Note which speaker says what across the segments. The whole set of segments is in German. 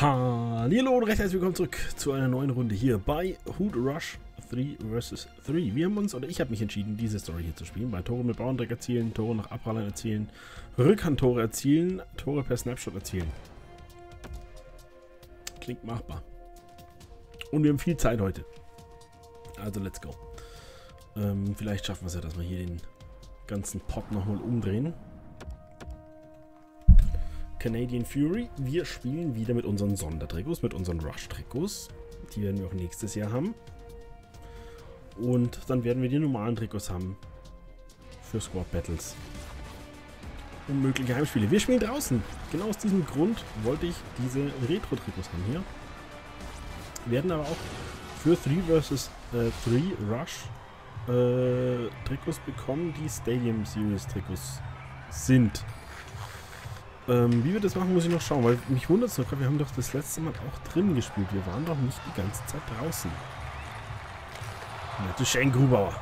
Speaker 1: Hallo und recht herzlich willkommen zurück zu einer neuen Runde hier bei Hood Rush 3 vs 3. Wir haben uns, oder ich habe mich entschieden, diese Story hier zu spielen. Bei Tore mit Bauerndreck erzielen, Tore nach Abprallern erzielen, Rückhandtore erzielen, Tore per Snapshot erzielen. Klingt machbar. Und wir haben viel Zeit heute. Also let's go. Ähm, vielleicht schaffen wir es ja, dass wir hier den ganzen Pot nochmal umdrehen. Canadian Fury. Wir spielen wieder mit unseren Sondertrikots, mit unseren Rush-Trikots. Die werden wir auch nächstes Jahr haben. Und dann werden wir die normalen Trikots haben für Squad Battles. Und mögliche Heimspiele. Wir spielen draußen. Genau aus diesem Grund wollte ich diese Retro-Trikots haben hier. Werden aber auch für 3 vs. Äh, 3 Rush äh, Trikots bekommen, die Stadium Series Trikots sind. Ähm, wie wir das machen, muss ich noch schauen, weil mich wundert es noch wir haben doch das letzte Mal auch drin gespielt. Wir waren doch nicht die ganze Zeit draußen. Nette Shane Grubauer.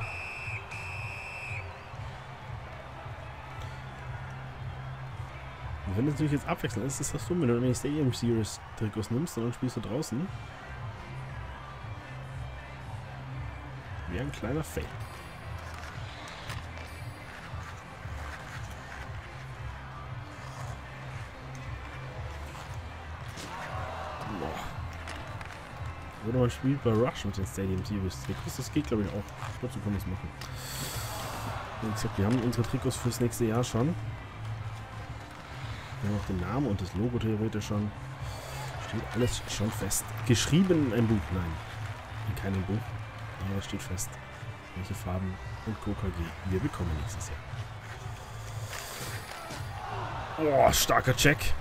Speaker 1: Und wenn das natürlich jetzt abwechselnd ist, ist das dumm, wenn du die Stadium Series Trikots nimmst und dann spielst du draußen. Wäre ein kleiner Fail. Oder man spielt bei Rush mit den Stadium Series Trikots. Das geht, glaube ich, auch. Dazu kann man es machen. Wie gesagt, wir haben unsere Trikots fürs nächste Jahr schon. Wir haben auch den Namen und das Logo theoretisch schon. Steht alles schon fest. Geschrieben in einem Buch. Nein, in keinem Buch. Aber es steht fest, welche Farben und KKG wir bekommen nächstes Jahr. Oh, starker Check.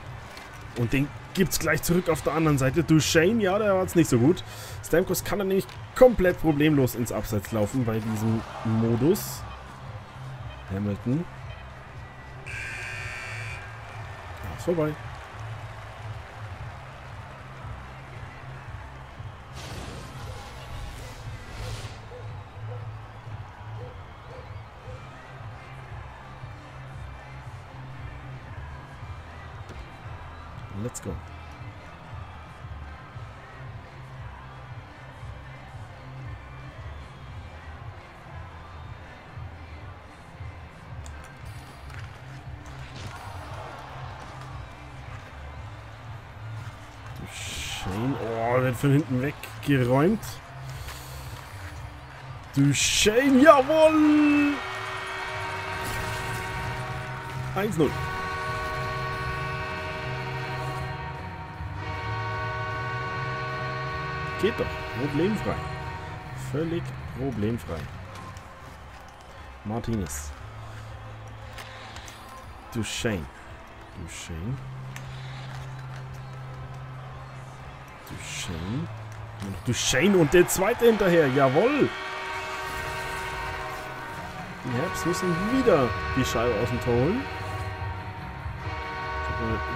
Speaker 1: Und den gibt es gleich zurück auf der anderen Seite. Duchesne, ja, der war es nicht so gut. Stamkos kann dann nämlich komplett problemlos ins Abseits laufen bei diesem Modus. Hamilton. Ja, ist vorbei. Von hinten weggeräumt. Duchesne, jawohl! 1-0. Geht doch. Problemfrei. Völlig problemfrei. Martinez. Duchesne. Duchesne. Duchesne. Duchesne und der zweite hinterher. Jawohl. Die Herbst müssen wieder die Scheibe aus dem Tor holen.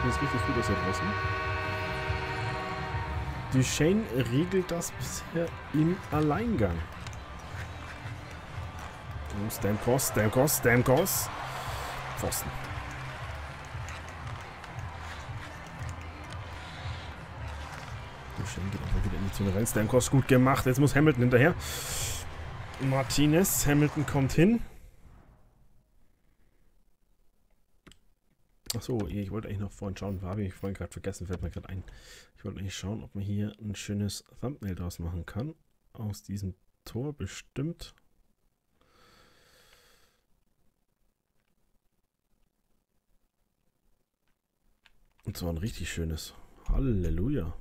Speaker 1: Das ist richtig gut aus draußen. Duchesne regelt das bisher im Alleingang. Stamkos, Stamkos, Stamkos. Pfosten. Rein. Stamkos gut gemacht. Jetzt muss Hamilton hinterher. Martinez. Hamilton kommt hin. Achso, ich wollte eigentlich noch vorhin schauen, habe ich vorhin gerade vergessen, fällt mir gerade ein. Ich wollte eigentlich schauen, ob man hier ein schönes Thumbnail draus machen kann. Aus diesem Tor bestimmt. Und zwar ein richtig schönes. Halleluja.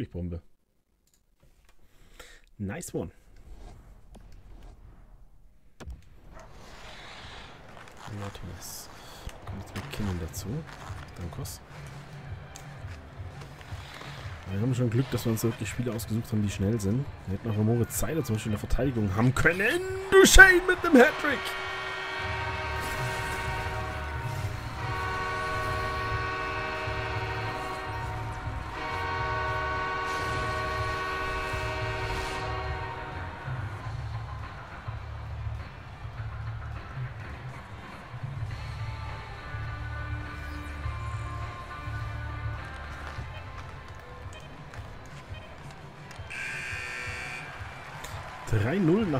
Speaker 1: Wirklich Bombe. Nice one. Martinez. Kommt jetzt mit Kinnen dazu. Dankos. Wir haben schon Glück, dass wir uns wirklich Spiele ausgesucht haben, die schnell sind. Wir hätten auch noch Moritz Zeiler zum Beispiel in der Verteidigung haben können. Duchesne mit dem Hattrick.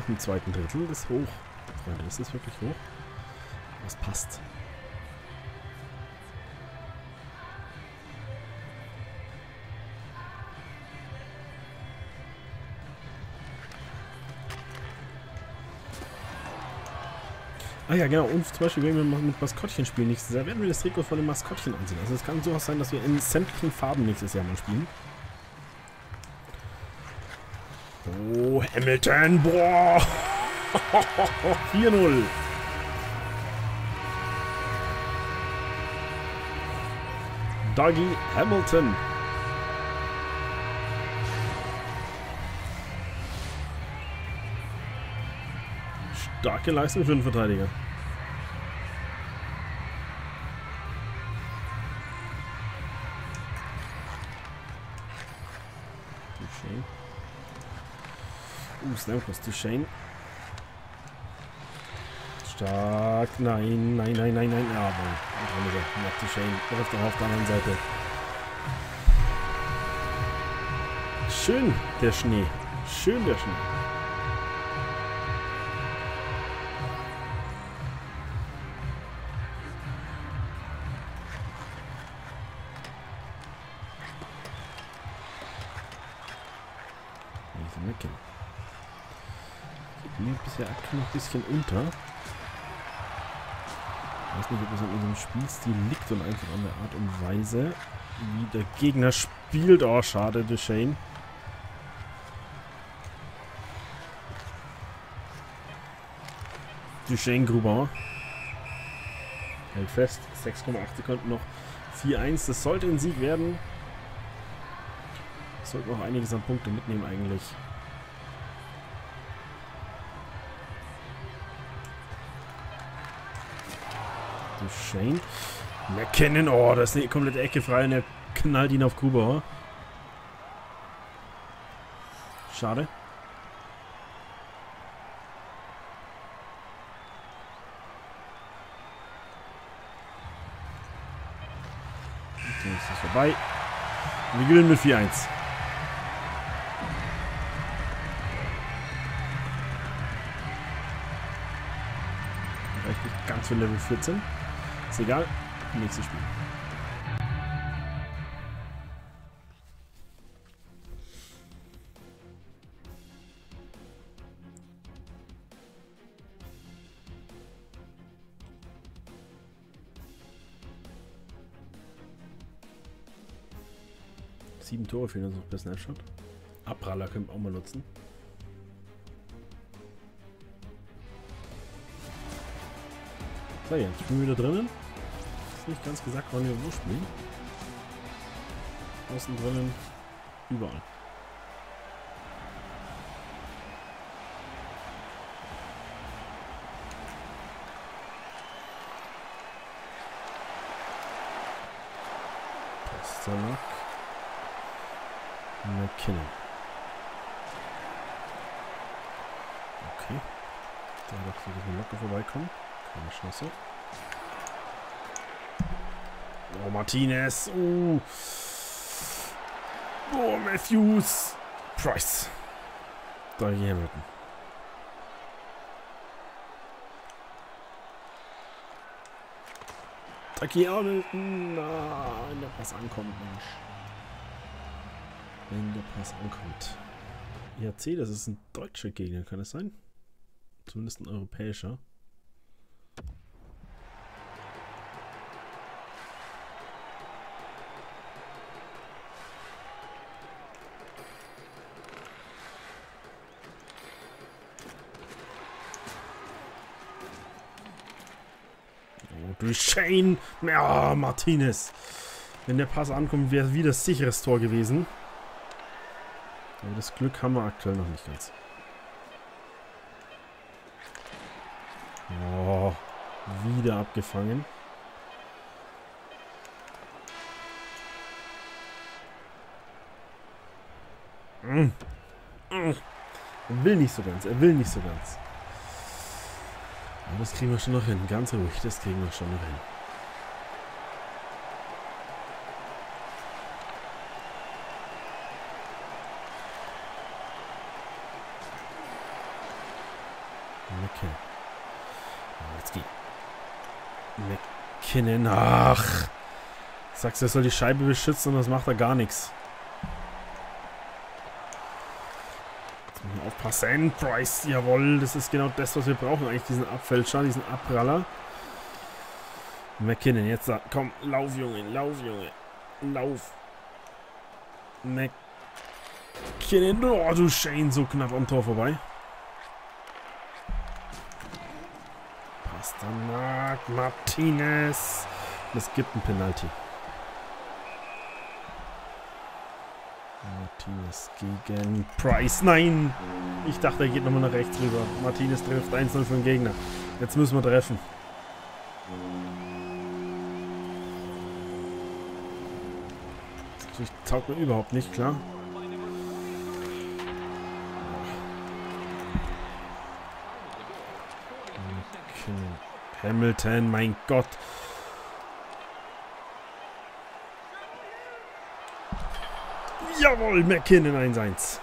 Speaker 1: Nach dem zweiten Drittel. Das ist hoch. Freunde, das ist wirklich hoch. Das passt. Ah ja, genau. Und zum Beispiel, wenn wir mit Maskottchen spielen nächstes Jahr, werden wir das Trikot von den Maskottchen ansehen. Also es kann sowas sein, dass wir in sämtlichen Farben nächstes Jahr mal spielen. Oh, Hamilton. Boah. 4-0. Dougie Hamilton. Starke Leistung für den Verteidiger. Uh, Slamkos Duchesne. Stark. Nein, nein, nein, nein, nein. Ja, aber Macht Duchesne. Auf der, auf der anderen Seite. Schön, der Schnee. Schön, der Schnee. Bisschen unter. Ich weiß nicht, ob es an unserem Spielstil liegt und einfach an der Art und Weise, wie der Gegner spielt. Oh, schade, Duchesne. Duchesne Gruber. Hält fest. 6,8 Sekunden noch. 4-1. Das sollte ein Sieg werden. Sollten auch einiges an Punkte mitnehmen eigentlich. Duchesne. McKinnon. Oh, da ist eine komplette Ecke frei und er knallt ihn auf Gruber. Schade. Okay, ist das vorbei. Wir gewinnen mit 4-1. Reicht nicht ganz für Level 14. Ist egal. Nächstes Spiel. Sieben Tore fehlen uns noch per Snapshot. Abpraller können wir auch mal nutzen. So, jetzt spielen wir wieder drinnen. Ist nicht ganz gesagt, wann wir wo spielen. Außen drinnen, überall. Pasternak. McKinnon. Okay. Da doch so ein locker vorbeikommen. Keine Chance. Oh, Martinez. Oh. Oh, Matthews. Price. Dougie Hamilton. Dougie Hamilton. Ah, wenn der Pass ankommt, Mensch. Wenn der Pass ankommt. IAC, das ist ein deutscher Gegner, kann es sein? Zumindest ein europäischer. Shane ja, Martinez. Wenn der Pass ankommt, wäre es wieder sicheres Tor gewesen. Aber das Glück haben wir aktuell noch nicht ganz. Oh, wieder abgefangen. Mm. Mm. Er will nicht so ganz, er will nicht so ganz. Das kriegen wir schon noch hin. Ganz ruhig, das kriegen wir schon noch hin. Okay. Jetzt die. McKinnon. Ach. Sagst du, er soll die Scheibe beschützen und das macht er gar nichts. Aufpassen. Price, jawohl. Das ist genau das, was wir brauchen. Eigentlich diesen Abfälscher, diesen Abpraller. McKinnon, jetzt da. Komm, lauf, Junge. Lauf, Junge. Lauf. McKinnon. Oh, du Shane, so knapp am Tor vorbei. Pasternak, Martinez. Es gibt ein Penalty. Martinez gegen Price. Nein! Ich dachte, er geht nochmal nach rechts rüber. Martinez trifft 1-0 für den Gegner. Jetzt müssen wir treffen. Das taugt mir überhaupt nicht, klar. Hamilton, mein Gott. Jawohl, McKinnon 1-1.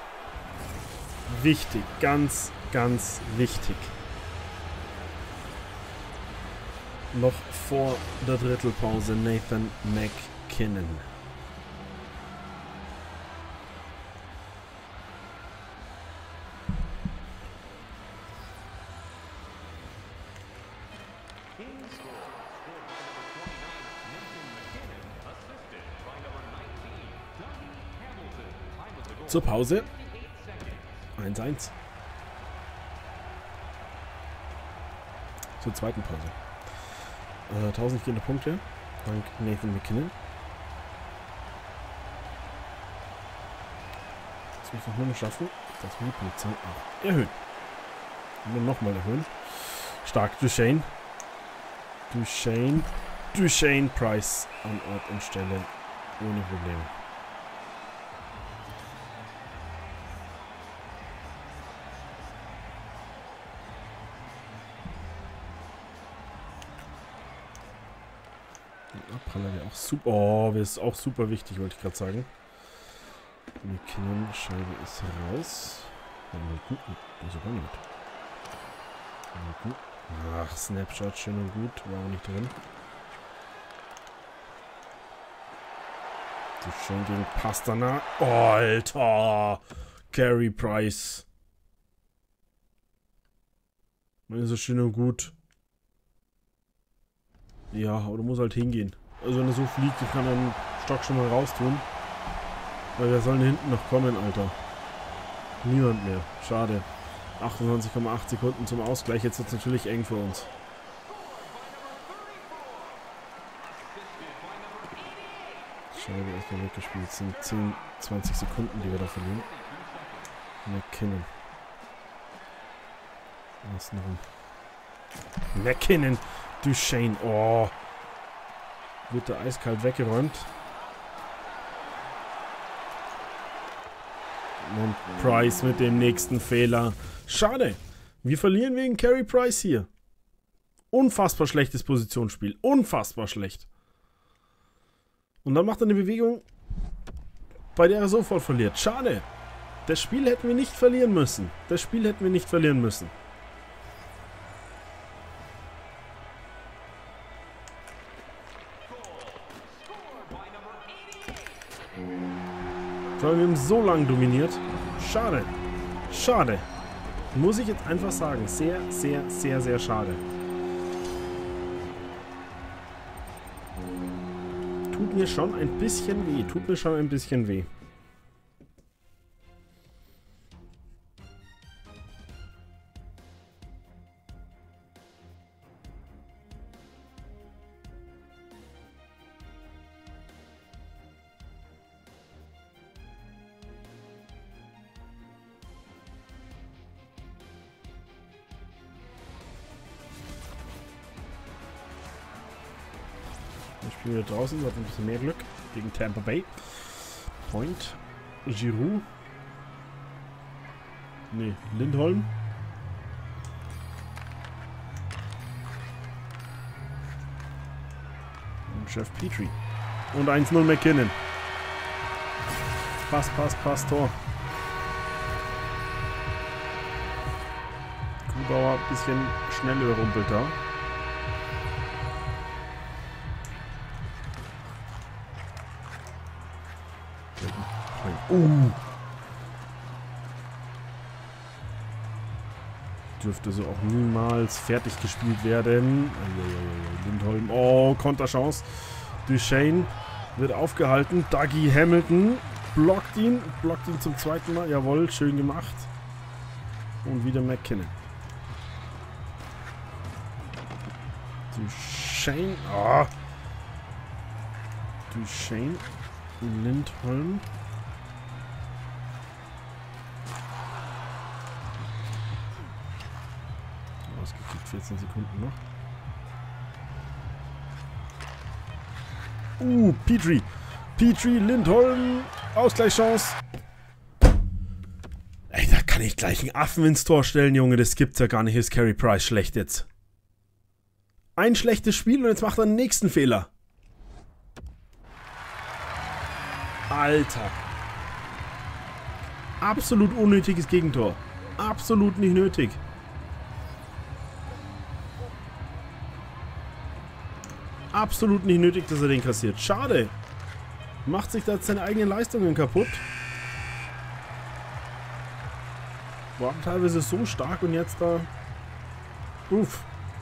Speaker 1: Wichtig, ganz, ganz wichtig. Noch vor der Drittelpause Nathan McKinnon. Zur Pause. 1-1. Zur zweiten Pause. Äh, 1004 Punkte. Dank Nathan McKinnon. Das muss ich noch schaffen, dass wir die Punktzahl auch erhöhen. Und nochmal erhöhen. Stark Duchesne. Duchesne. Duchesne Price an Ort und Stelle. Ohne Probleme. Abpraller wäre auch super. Oh, wäre ist auch super wichtig, wollte ich gerade sagen. McKinnon, Scheibe ist raus. Hamilton, sogar nicht. Hamilton. Ach, Snapshot, schön und gut. War auch nicht drin. So schön gegen Pastana. Oh, Alter! Carry Price. Ist so schön und gut. Ja, aber du musst halt hingehen. Also wenn er so fliegt, ich kann den Stock schon mal raustun. Weil wer soll denn hinten noch kommen, Alter? Niemand mehr. Schade. 28,8 Sekunden zum Ausgleich. Jetzt wird es natürlich eng für uns. Schade, erstmal weggespielt. Es sind 10, 20 Sekunden, die wir da verlieren. McKinnon. Außenrum. McKinnon. Duchesne. Oh. Wird der eiskalt weggeräumt. Und Price mit dem nächsten Fehler. Schade. Wir verlieren wegen Carey Price hier. Unfassbar schlechtes Positionsspiel. Unfassbar schlecht. Und dann macht er eine Bewegung, bei der er sofort verliert. Schade. Das Spiel hätten wir nicht verlieren müssen. Das Spiel hätten wir nicht verlieren müssen. Wir haben so lange dominiert. Schade. Schade. Muss ich jetzt einfach sagen. Sehr, sehr, sehr, sehr schade. Tut mir schon ein bisschen weh. Tut mir schon ein bisschen weh. Draußen, hat ein bisschen mehr Glück gegen Tampa Bay. Point. Giroud. Ne, Lindholm. Und Chef Petrie. Und 1-0 McKinnon. Pass, pass, pass, Tor. Kuhbauer ein bisschen schnell überrumpelt da. Uh. Dürfte so auch niemals fertig gespielt werden. Lindholm. Oh, Konterchance. Duchesne wird aufgehalten. Dougie Hamilton blockt ihn. Blockt ihn zum zweiten Mal. Jawohl, schön gemacht. Und wieder McKinnon. Duchesne. Ah. Duchesne. Lindholm. Ausgekickt, 14 Sekunden noch. Uh, Petrie. Petrie, Lindholm. Ausgleichschance. Ey, da kann ich gleich einen Affen ins Tor stellen, Junge. Das gibt's ja gar nicht. Ist Carey Price schlecht jetzt. Ein schlechtes Spiel und jetzt macht er den nächsten Fehler. Alter. Absolut unnötiges Gegentor. Absolut nicht nötig. Absolut nicht nötig, dass er den kassiert. Schade. Macht sich da seine eigenen Leistungen kaputt. War teilweise so stark und jetzt da... Uff.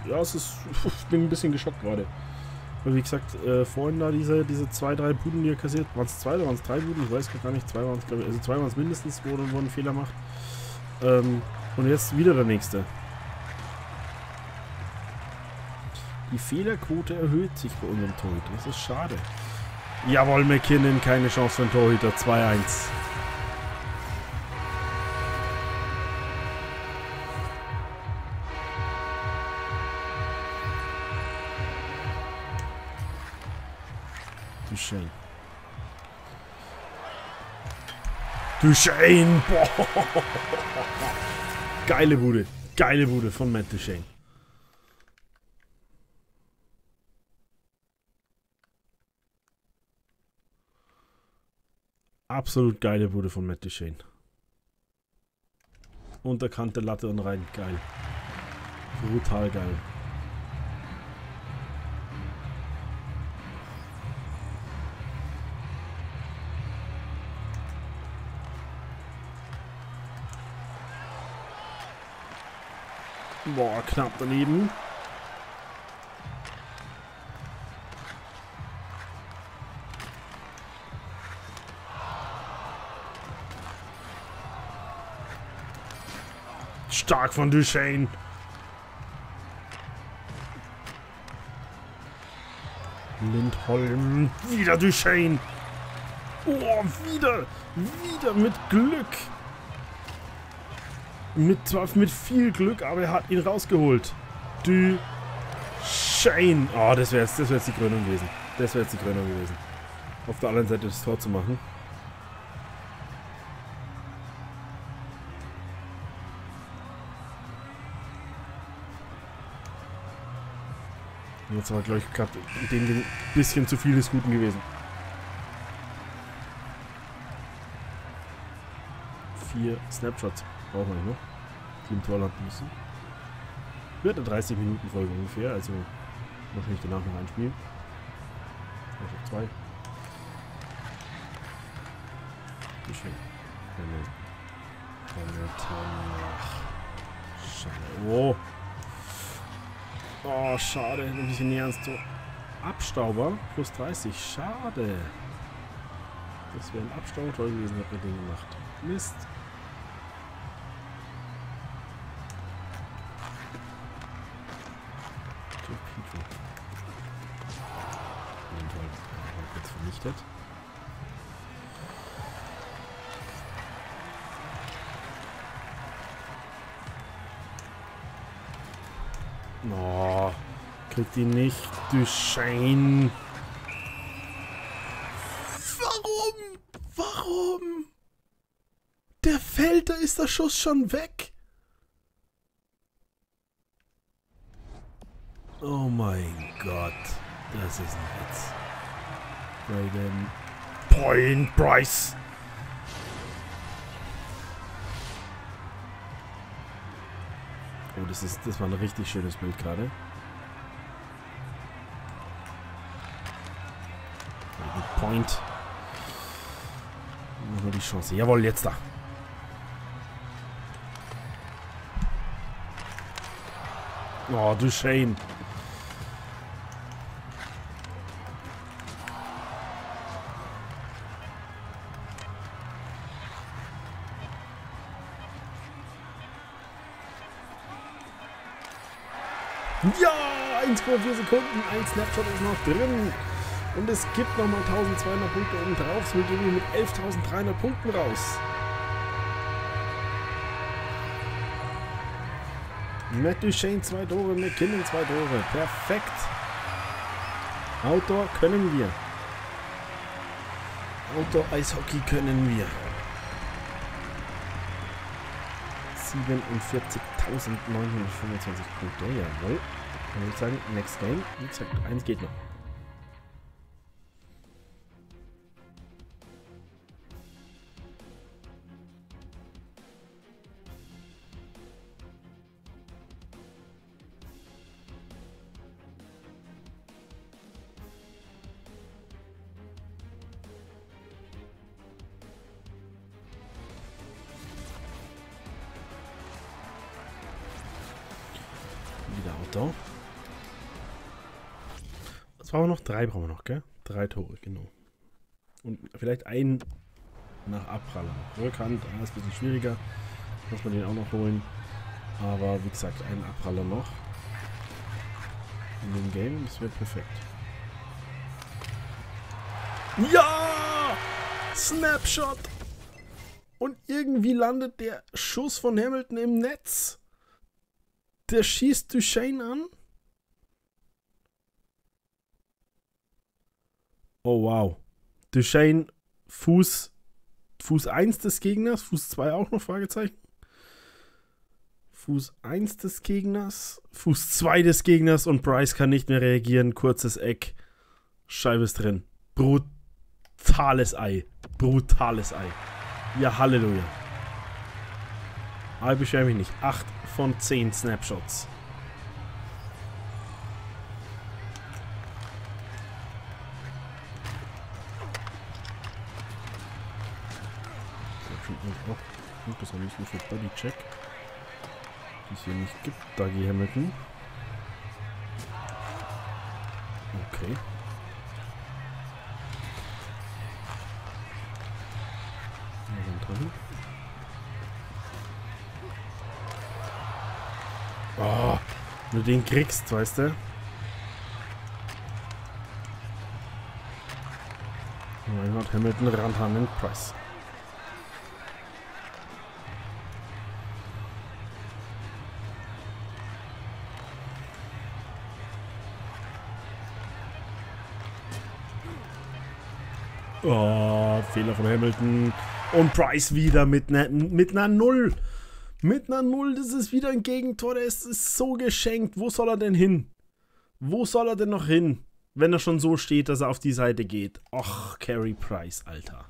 Speaker 1: Ja, es ist... Ich bin ein bisschen geschockt gerade. Weil wie gesagt, äh, vorhin da diese, diese zwei, drei Buden, die er kassiert. Waren es zwei oder waren es drei Buden? Ich weiß gar nicht. Zwei waren es. Also zwei waren es mindestens, wo er einen Fehler macht. Ähm, und jetzt wieder der nächste. Die Fehlerquote erhöht sich bei unserem Torhüter. Das ist schade. Jawohl, McKinnon, keine Chance für den Torhüter. 2-1. Duchesne. Duchesne! Boah. Geile Bude. Geile Bude von Matt Duchesne. Absolut geile Bude von Matt Duchesne. Unterkante Latte und rein. Geil. Brutal geil. Boah, knapp daneben. Stark von Duchesne. Lindholm. Wieder Duchesne. Oh, wieder. Wieder mit Glück. Mit, zwar mit viel Glück, aber er hat ihn rausgeholt. Duchesne. Oh, das wäre das wär jetzt die Krönung gewesen. Das wäre jetzt die Krönung gewesen. Auf der anderen Seite das Tor zu machen. Jetzt war, glaube ich, gerade in dem bisschen zu viel des Guten gewesen. Vier Snapshots brauchen wir noch, die im Tor landen müssen. Wird eine 30 Minuten Folge ungefähr, also wahrscheinlich danach noch ein Spiel. Auch zwei. Wie schön. Schade. Oh. Oh, schade. Ein bisschen näher ans Tor. Abstauber plus 30. Schade. Das wäre ein Abstauber toll gewesen, hätte wir den gemacht. Mist. Ihn nicht. Du Schein. Warum? Warum? Der fällt, da ist der Schuss schon weg. Oh mein Gott. Das ist ein Witz. Point Bryce. Oh, das, ist, das war ein richtig schönes Bild gerade. Point. Nochmal die Chance. Jawohl, jetzt da. Oh, du Shane. Ja, 1,4 Sekunden, ein Snapshot ist noch drin. Und es gibt nochmal 1200 Punkte oben drauf. So gehen wir mit 11.300 Punkten raus. Matt Duchesne zwei Tore, McKinnon zwei Tore. Perfekt. Outdoor können wir. Outdoor-Eishockey können wir. 47.925 Punkte, jawohl. Dann würde ich sagen, next game. Wie gesagt, eins geht noch. Drei brauchen wir noch, gell? Drei Tore, genau. Und vielleicht ein nach Abpraller. Rückhand, ah, ist ein bisschen schwieriger. Muss man den auch noch holen. Aber wie gesagt, ein Abpraller noch. In dem Game, das wird perfekt. Ja! Snapshot! Und irgendwie landet der Schuss von Hamilton im Netz. Der schießt Duchesne an. Oh wow. Duchesne Fuß Fuß 1 des Gegners, Fuß 2 auch noch Fragezeichen. Fuß 1 des Gegners, Fuß 2 des Gegners und Bryce kann nicht mehr reagieren. Kurzes Eck. Scheibe ist drin. Brutales Ei. Brutales Ei. Ja, Halleluja. Aber ich beschwere mich nicht. 8 von 10 Snapshots. Nur für Bodycheck. Die es hier nicht gibt. Dougie Hamilton. Okay. Oh, wenn du den kriegst, weißt du? Reinhard Hamilton, Randhanen, Price. Oh, Fehler von Hamilton. Und Price wieder mit einer mit einer Null. Mit einer Null, das ist wieder ein Gegentor. Der ist, so geschenkt. Wo soll er denn hin? Wo soll er denn noch hin? Wenn er schon so steht, dass er auf die Seite geht. Och, Carey Price, Alter.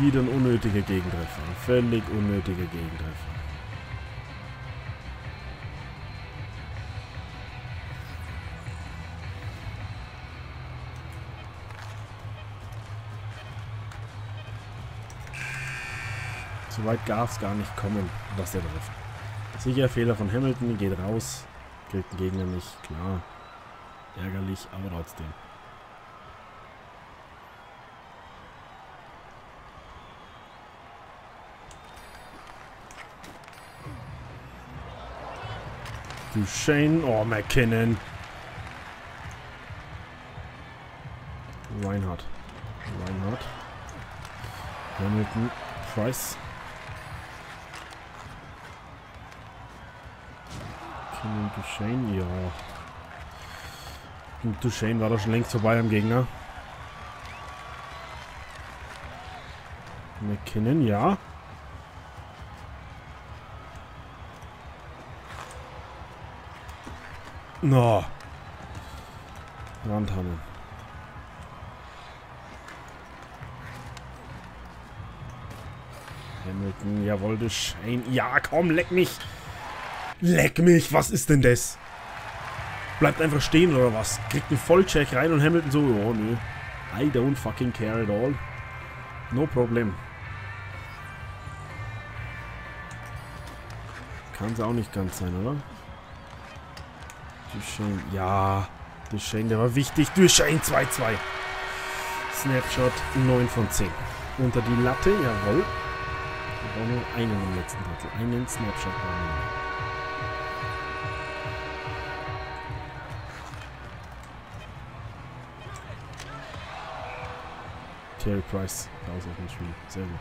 Speaker 1: Wieder ein unnötiger Gegentreffer. Völlig unnötiger Gegentreffer. So weit darf es gar nicht kommen, was der trifft. Sicher Fehler von Hamilton, geht raus. Kriegt den Gegner nicht, klar. Ärgerlich, aber trotzdem. Duchesne, oh McKinnon. Reinhardt. Reinhardt. Hamilton. Price. Kennen Duchesne, ja. Und Duchesne war da schon längst vorbei am Gegner. McKinnon, ja. No. Randhannen. Hamilton, jawohl, Duchesne. Ja, komm, leck mich. Leck mich, was ist denn das? Bleibt einfach stehen oder was? Kriegt einen Vollcheck rein und Hamilton so, oh nö. I don't fucking care at all. No problem. Kann es auch nicht ganz sein, oder? Duchesne, ja. Duchesne, der war wichtig. Duchesne 2-2. Snapshot 9 von 10. Unter die Latte, jawohl. Wir brauchen nur einen im letzten Drittel. Einen Snapshot brauchen wir. Carey Price raus aus dem Spiel. Sehr gut.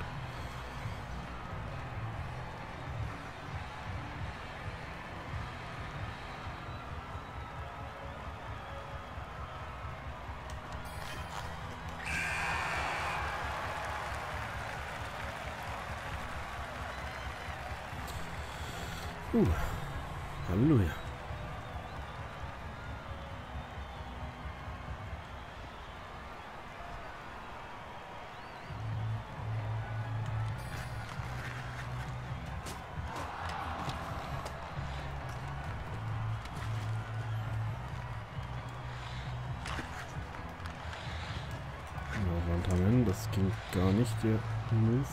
Speaker 1: Das ging gar nicht, der Move.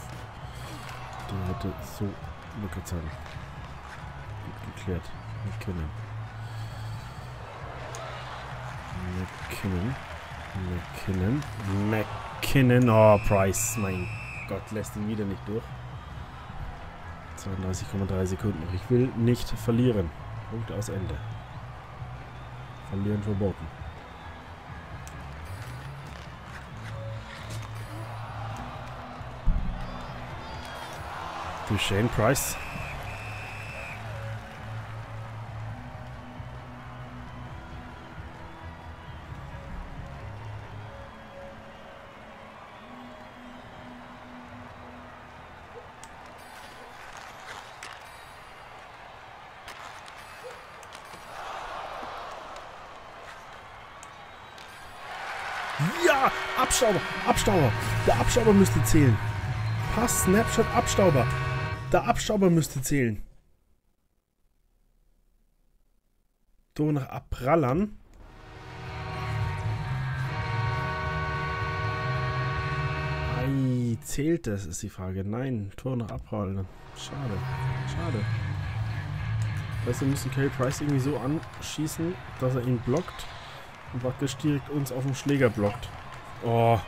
Speaker 1: Der hätte so Lücke sein. Gut geklärt. McKinnon. McKinnon. McKinnon. McKinnon. Oh, Price. Mein Gott, lässt ihn wieder nicht durch. 32,3 Sekunden. Ich will nicht verlieren. Punkt aus Ende. Verlieren verboten. Duchesne Price. Ja, Abstauber, Abstauber. Der Abstauber müsste zählen. Pass, Snapshot, Abstauber. Der Abstauber müsste zählen. Tor nach Abprallern. Ei, zählt das, ist die Frage. Nein, Tor nach Abprallern. Schade, schade. Weißt du, wir müssen Carey Price irgendwie so anschießen, dass er ihn blockt und praktisch direkt uns auf dem Schläger blockt. Oh.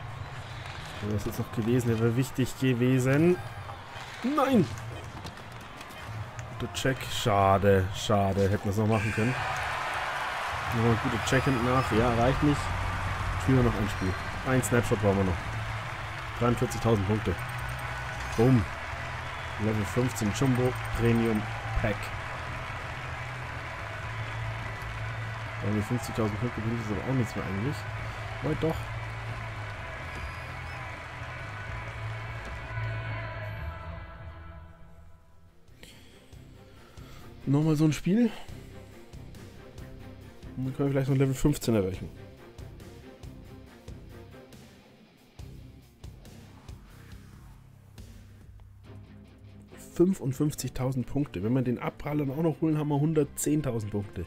Speaker 1: Wäre das jetzt noch gewesen, der wäre wichtig gewesen. Nein! Guter Check. Schade, schade. Hätten wir es noch machen können. Nochmal ein guter Check hinten nach. Ja, reicht nicht. Spielen wir noch ein Spiel. Ein Snapshot brauchen wir noch. 43.000 Punkte. Boom. Level 15 Jumbo Premium Pack. Wir 50.000 Punkte bringt das aber auch nichts mehr eigentlich. Heute doch. Nochmal so ein Spiel. Und dann können wir vielleicht noch Level 15 erreichen. ...55.000 Punkte. Wenn wir den Abprallern auch noch holen, haben wir 110.000 Punkte.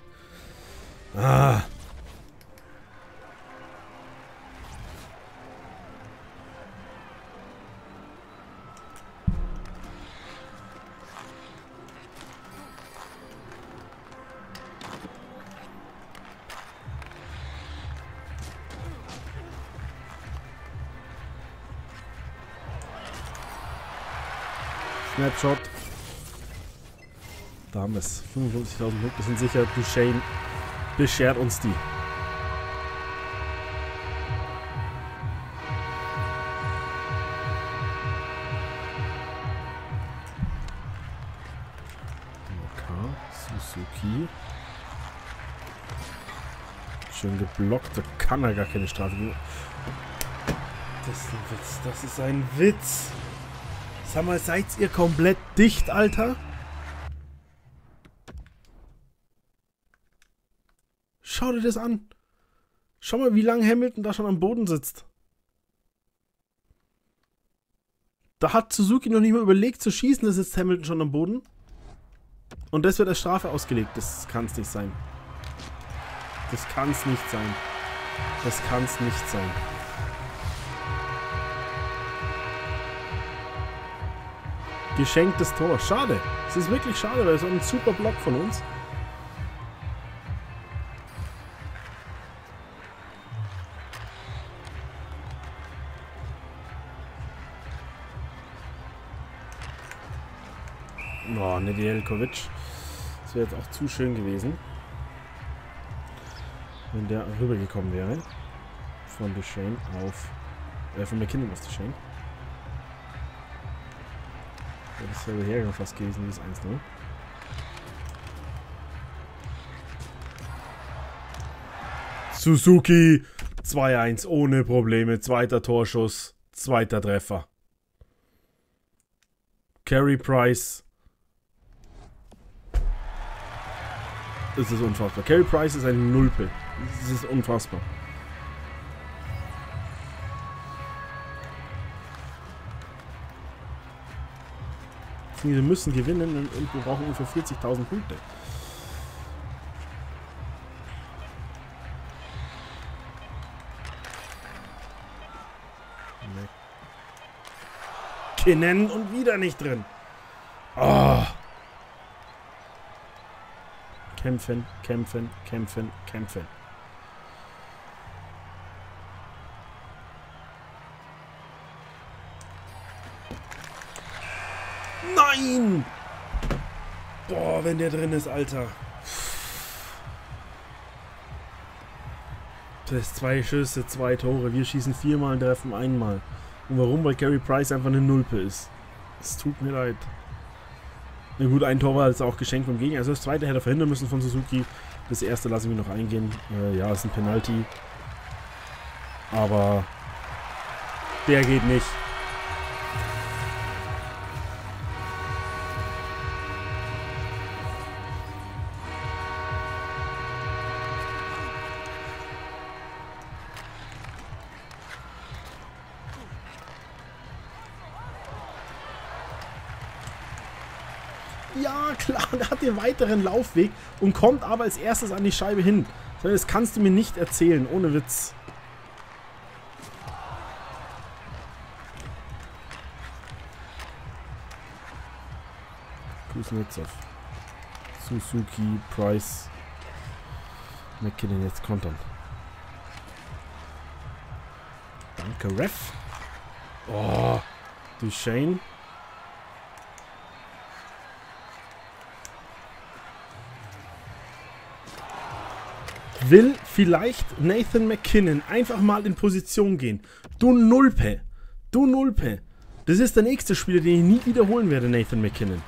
Speaker 1: Ah. Snapshot. Da haben wir es. 55.000 Punkte sind sicher. Duchesne beschert uns die. Moka, Suzuki. Schön geblockt, da kann er gar keine Strafe geben. Das ist ein Witz, das ist ein Witz. Sag mal, seid ihr komplett dicht, Alter? Schau dir das an. Schau mal, wie lange Hamilton da schon am Boden sitzt. Da hat Suzuki noch nicht mal überlegt zu schießen, da sitzt Hamilton schon am Boden. Und das wird als Strafe ausgelegt. Das kann es nicht sein. Das kann es nicht sein. Das kann es nicht sein. Geschenktes Tor. Schade. Es ist wirklich schade, weil es ist ein super Block von uns. Oh, Nedjelkovic. Das wäre jetzt auch zu schön gewesen. Wenn der rübergekommen wäre. Von Duchesne auf... Äh, von McKinnon auf Duchesne. Das selbe Hergang fast gewesen, wie das 1-0. Suzuki 2-1 ohne Probleme. Zweiter Torschuss. Zweiter Treffer. Carey Price Es ist unfassbar. Carey Price ist ein Nulpe. Das ist unfassbar. Wir müssen gewinnen und wir brauchen ungefähr 40.000 Punkte. Kinnen und wieder nicht drin. Oh. Kämpfen, kämpfen, kämpfen, kämpfen. Nein! Boah, wenn der drin ist, Alter. Das ist zwei Schüsse, zwei Tore. Wir schießen viermal und treffen einmal. Und warum? Weil Gary Price einfach eine Nulpe ist. Es tut mir leid. Na gut, ein Tor war jetzt auch geschenkt vom Gegner. Also das zweite hätte er verhindern müssen von Suzuki. Das erste lasse ich mir noch eingehen. Äh, ja, ist ein Penalty. Aber der geht nicht. Weiteren Laufweg und kommt aber als erstes an die Scheibe hin. Das kannst du mir nicht erzählen, ohne Witz. Kuznetsov. Suzuki, Price. McKinnon jetzt kontern. Danke, Ref. Oh, Duchesne. Will vielleicht Nathan McKinnon einfach mal in Position gehen. Du Nulpe. Du Nulpe. Das ist der nächste Spieler, den ich nie wiederholen werde, Nathan McKinnon.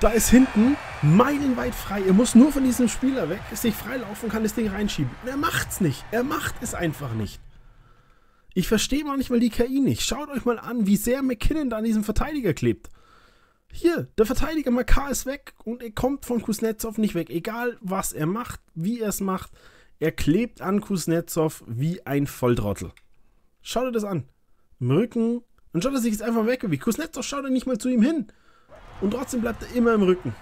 Speaker 1: Da ist hinten meilenweit frei. Er muss nur von diesem Spieler weg, sich freilaufen kann das Ding reinschieben. Er macht's nicht. Er macht es einfach nicht. Ich verstehe manchmal die KI nicht. Schaut euch mal an, wie sehr McKinnon da an diesem Verteidiger klebt. Hier, der Verteidiger Makar ist weg und er kommt von Kuznetsov nicht weg. Egal, was er macht, wie er es macht, er klebt an Kuznetsov wie ein Volltrottel. Schau dir das an. Im Rücken. Und schaut er sich jetzt einfach weg. Wie Kuznetsov schaut er nicht mal zu ihm hin. Und trotzdem bleibt er immer im Rücken.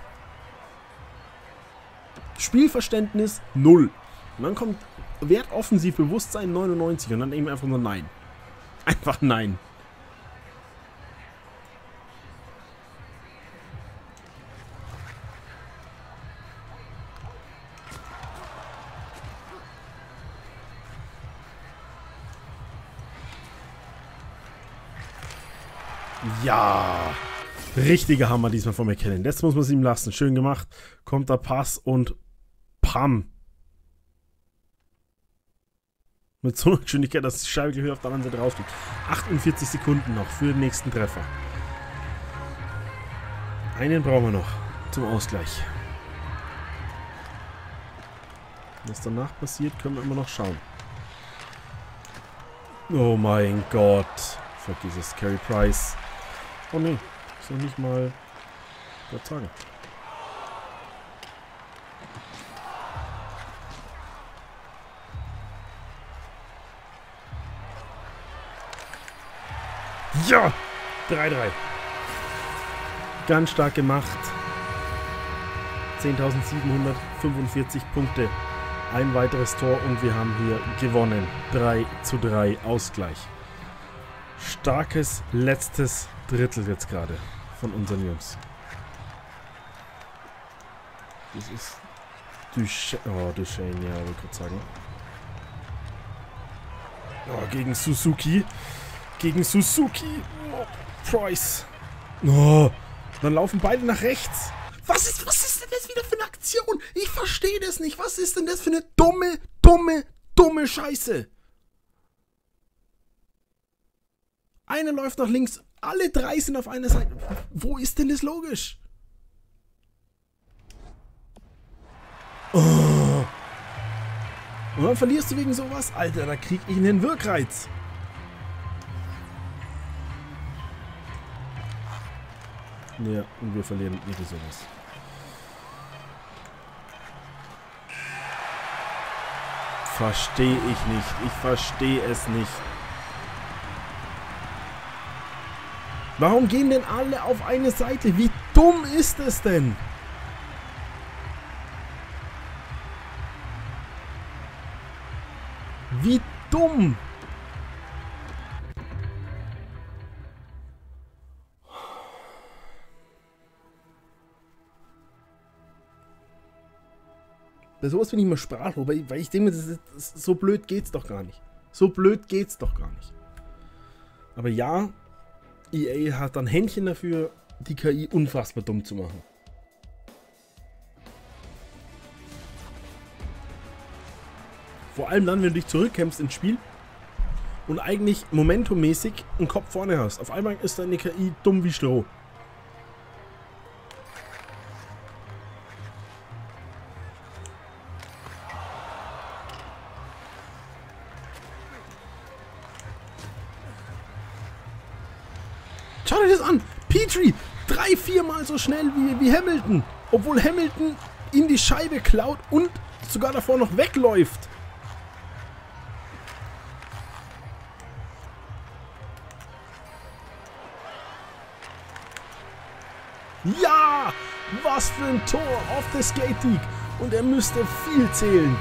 Speaker 1: Spielverständnis null. Und dann kommt Wertoffensiv Bewusstsein 99 und dann eben einfach nur Nein. Einfach Nein. Ja. Richtiger Hammer diesmal von McKinnon. Das muss man es ihm lassen. Schön gemacht. Kommt der Pass und Pam. Mit so einer Geschwindigkeit, dass die Scheibe gleich auf der anderen Seite rausfliegt. 48 Sekunden noch für den nächsten Treffer. Einen brauchen wir noch zum Ausgleich. Was danach passiert, können wir immer noch schauen. Oh mein Gott. Vergiss es, Carey Price. Oh ne, ist noch nicht mal Gott sagen. Ja! 3-3. Ganz stark gemacht. 10.745 Punkte. Ein weiteres Tor und wir haben hier gewonnen. 3 zu 3 Ausgleich. Starkes letztes Drittel jetzt gerade von unseren Jungs. Das ist Duchesne, oh, Duchesne, ja, wollte ich gerade sagen. Oh, gegen Suzuki. Gegen Suzuki. Oh, Price. Oh, dann laufen beide nach rechts. Was ist, was ist denn das wieder für eine Aktion? Ich verstehe das nicht. Was ist denn das für eine dumme, dumme, dumme Scheiße? Einer läuft nach links, alle drei sind auf einer Seite. Wo ist denn das logisch? Oh. Und dann verlierst du wegen sowas? Alter, da krieg ich einen Wirkreiz. Ja, und wir verlieren wegen sowas. Verstehe ich nicht. Ich verstehe es nicht. Warum gehen denn alle auf eine Seite? Wie dumm ist es denn? Wie dumm! Bei sowas bin ich immer sprachlos, weil ich, denke, so blöd geht's doch gar nicht. So blöd geht's doch gar nicht. Aber ja, EA hat dann Händchen dafür, die KI unfassbar dumm zu machen. Vor allem dann, wenn du dich zurückkämpfst ins Spiel und eigentlich momentummäßig einen Kopf vorne hast. Auf einmal ist deine KI dumm wie Stroh. Hamilton! Obwohl Hamilton ihm die Scheibe klaut und sogar davor noch wegläuft. Ja! Was für ein Tor auf der Skate League! Und er müsste viel zählen.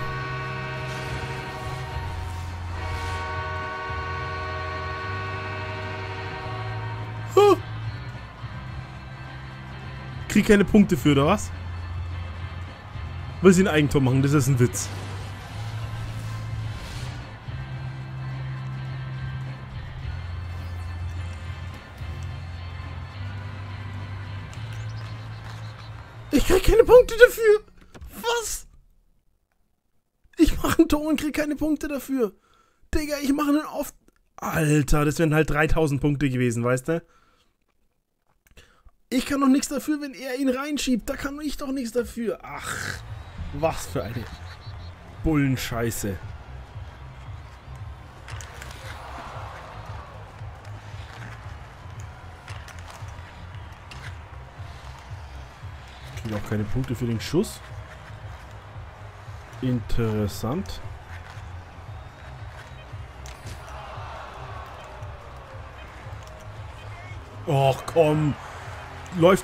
Speaker 1: Krieg keine Punkte für, oder was? Weil sie ein Eigentor machen, das ist ein Witz. Ich krieg keine Punkte dafür. Was? Ich mache ein Tor und krieg keine Punkte dafür. Digga, ich mache einen oft. Alter, das wären halt 3000 Punkte gewesen, weißt du? Ich kann doch nichts dafür, wenn er ihn reinschiebt. Da kann ich doch nichts dafür. Ach, was für eine Bullenscheiße. Ich kriege auch keine Punkte für den Schuss. Interessant. Och komm. Läuft.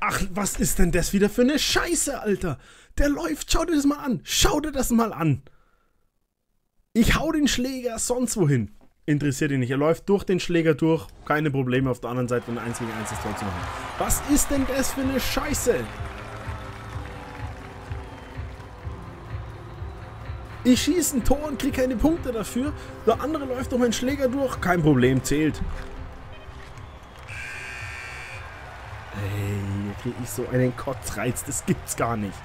Speaker 1: Ach, was ist denn das wieder für eine Scheiße, Alter? Der läuft. Schau dir das mal an. Schau dir das mal an. Ich hau den Schläger sonst wohin. Interessiert ihn nicht. Er läuft durch den Schläger durch. Keine Probleme auf der anderen Seite, ein 1 gegen 1 das Tor zu machen. Was ist denn das für eine Scheiße? Ich schieße ein Tor und kriege keine Punkte dafür. Der andere läuft durch meinen Schläger durch. Kein Problem, zählt. Ey, hier kriege ich so einen Kotzreiz. Das gibt's gar nicht.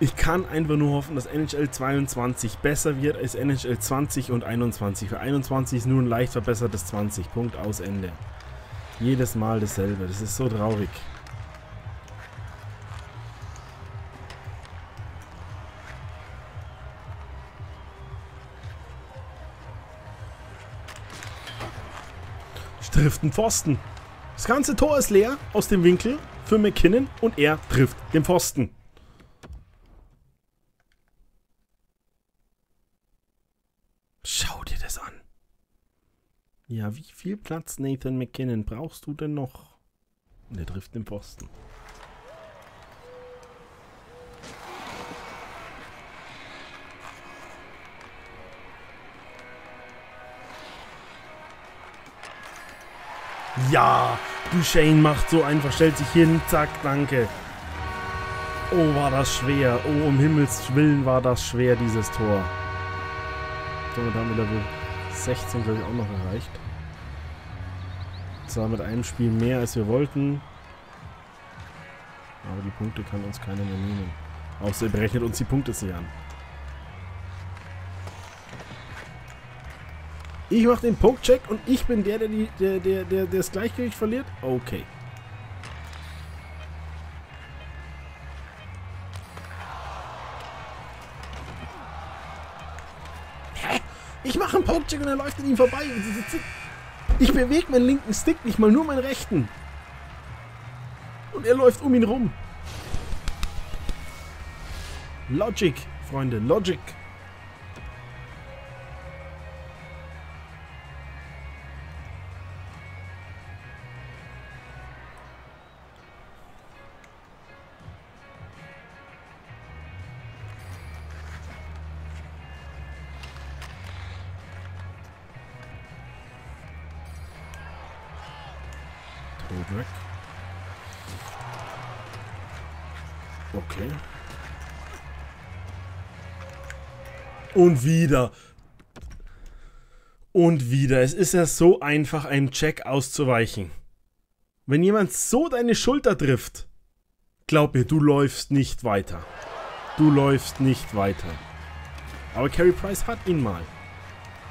Speaker 1: Ich kann einfach nur hoffen, dass NHL 22 besser wird als NHL 20 und 21. Für 21 ist nur ein leicht verbessertes 20. Punkt aus Ende. Jedes Mal dasselbe. Das ist so traurig. Trifft einen Pfosten. Das ganze Tor ist leer aus dem Winkel für McKinnon und er trifft den Pfosten. Schau dir das an. Ja, wie viel Platz, Nathan McKinnon, brauchst du denn noch? Und er trifft den Pfosten. Ja, Duchesne macht so einfach, stellt sich hin, zack, danke. Oh, war das schwer. Oh, um Himmels Willen war das schwer, dieses Tor. Somit haben wir Level 16, glaube ich, auch noch erreicht. Zwar mit einem Spiel mehr, als wir wollten. Aber die Punkte kann uns keiner mehr nehmen. Außer er berechnet uns die Punkte nicht an. Ich mache den Poke-Check und ich bin der, der, der, der, der, der das Gleichgewicht verliert? Okay. Hä? Ich mache einen Poke-Check und er läuft an ihm vorbei. Ich bewege meinen linken Stick nicht mal, nur meinen rechten. Und er läuft um ihn rum. Logic, Freunde, Logic. Okay. Und wieder. Und wieder. Es ist ja so einfach, einem Check auszuweichen. Wenn jemand so deine Schulter trifft, glaub mir, du läufst nicht weiter. Du läufst nicht weiter. Aber Carey Price hat ihn mal.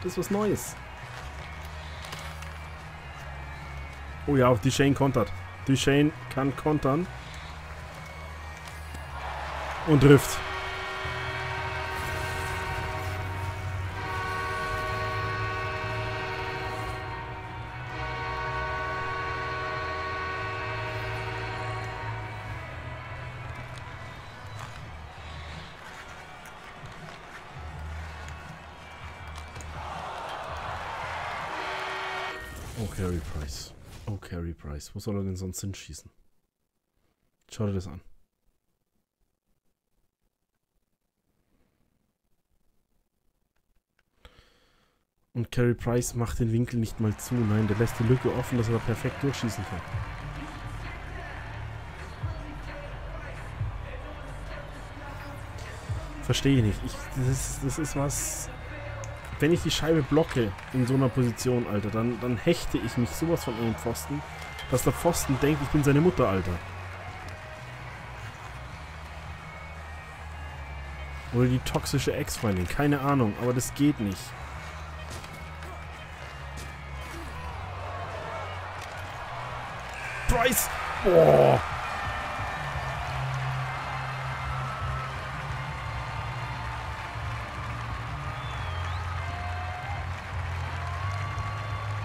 Speaker 1: Das ist was Neues. Oh ja, auch die Shane kontert. Die Shane kann kontern. Und trifft. Oh, Carey Price. Oh, Carey Price. Wo soll er denn sonst hinschießen? Schau dir das an. Und Carey Price macht den Winkel nicht mal zu. Nein, der lässt die Lücke offen, dass er da perfekt durchschießen kann. Verstehe ich nicht. Ich, das, ist, das ist was wenn ich die Scheibe blocke in so einer Position, Alter, dann, dann hechte ich mich sowas von einem Pfosten, dass der Pfosten denkt, ich bin seine Mutter, Alter. Oder die toxische Ex-Freundin, keine Ahnung, aber das geht nicht. Price! Boah!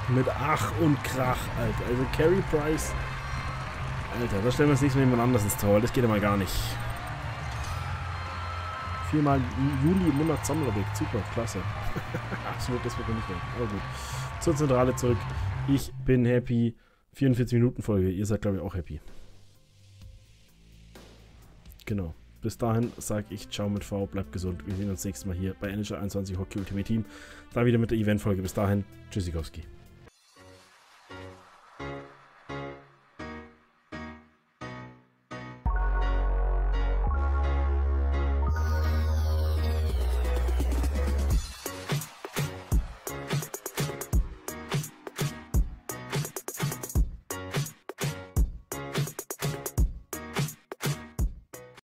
Speaker 1: Mit Ach und Krach, Alter. Also Carey Price. Alter, da stellen wir uns nicht mit jemand anders ins Tor. Das geht mal gar nicht. Viermal Juli im Monat Sommerobjekt. Super, klasse. Absolut, das wird nicht weg. Aber gut. Zur Zentrale zurück. Ich bin happy. 44 Minuten Folge. Ihr seid, glaube ich, auch happy. Genau. Bis dahin sage ich Ciao mit V, bleibt gesund. Wir sehen uns nächstes Mal hier bei NHL 21 Hockey Ultimate Team. Da wieder mit der Eventfolge. Bis dahin, Tschüssikowski.